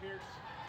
Pierce.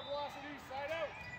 Velocity, side out.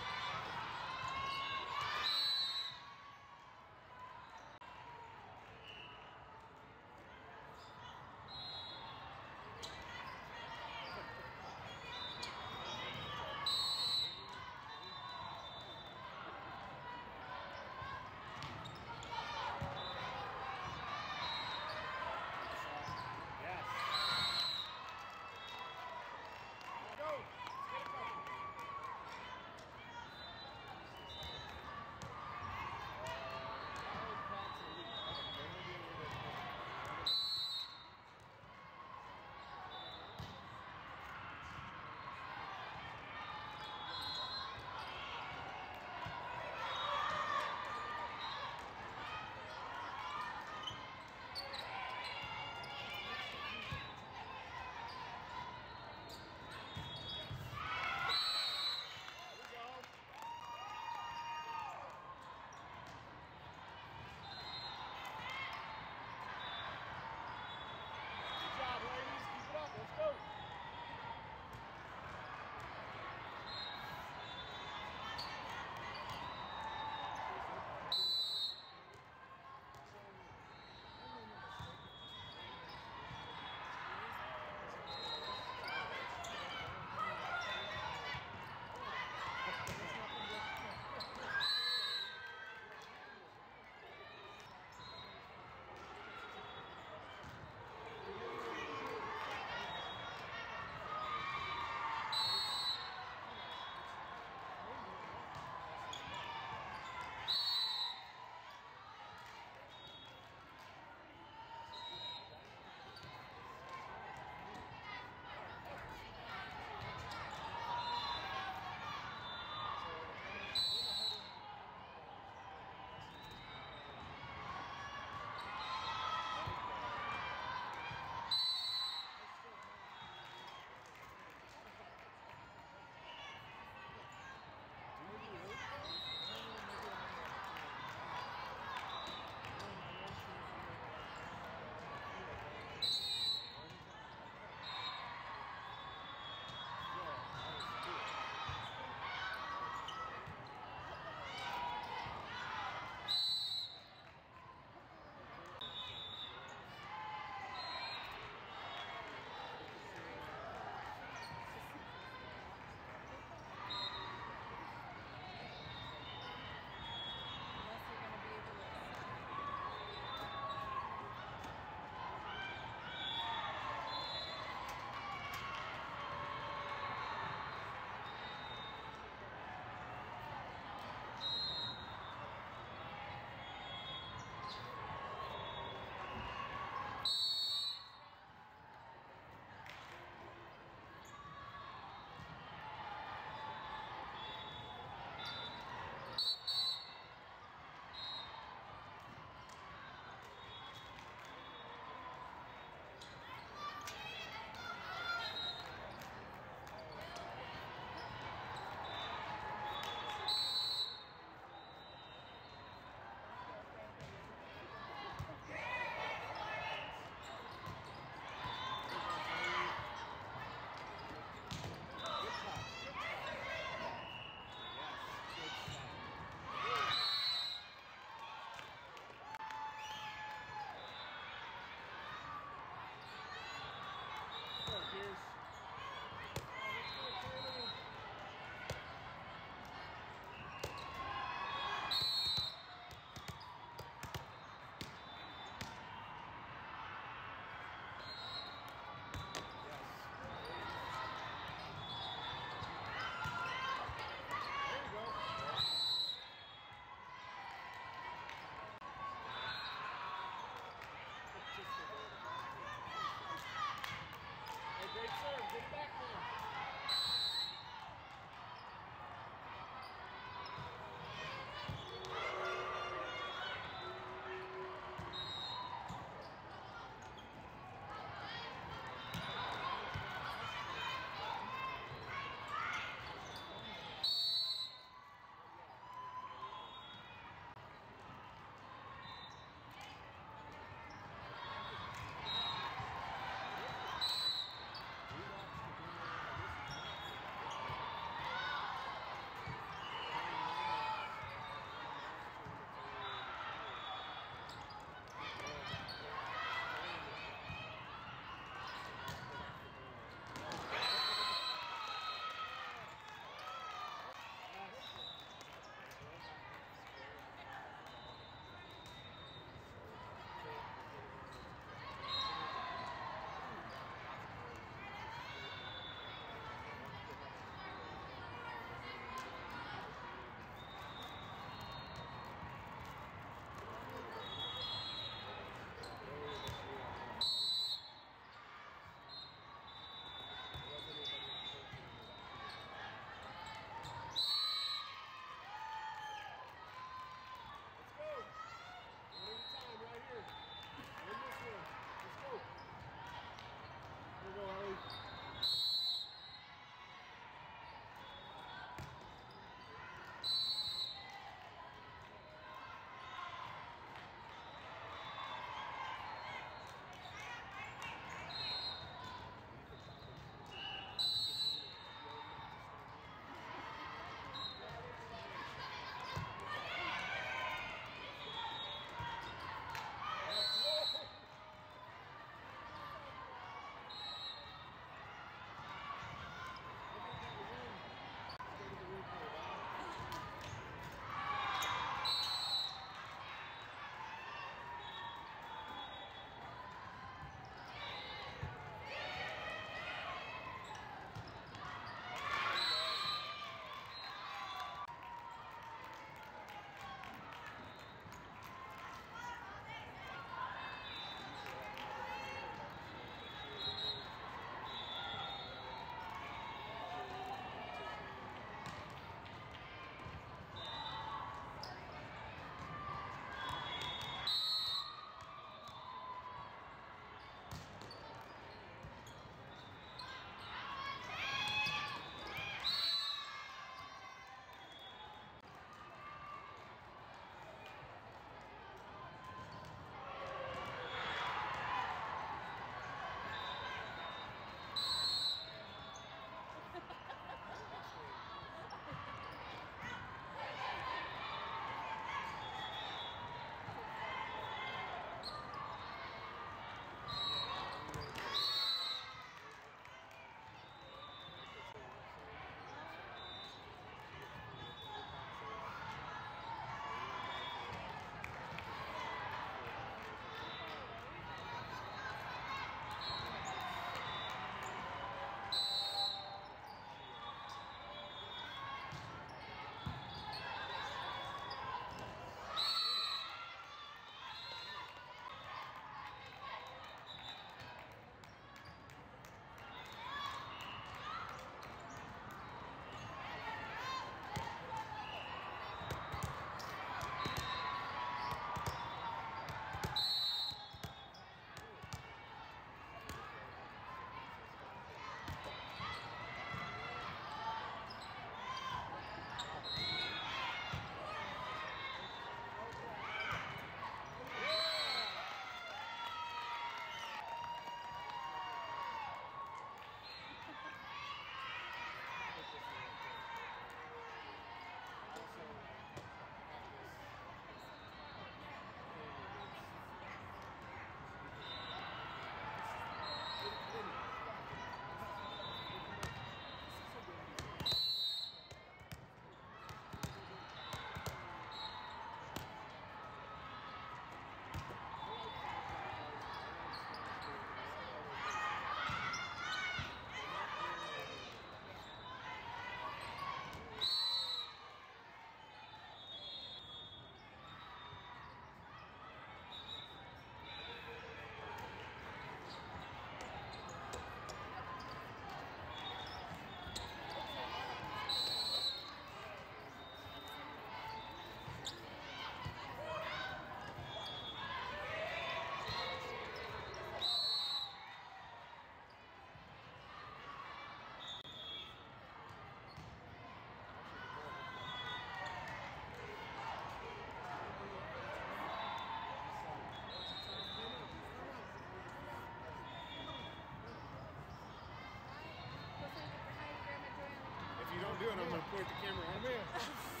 Do. I'm gonna point the camera at you.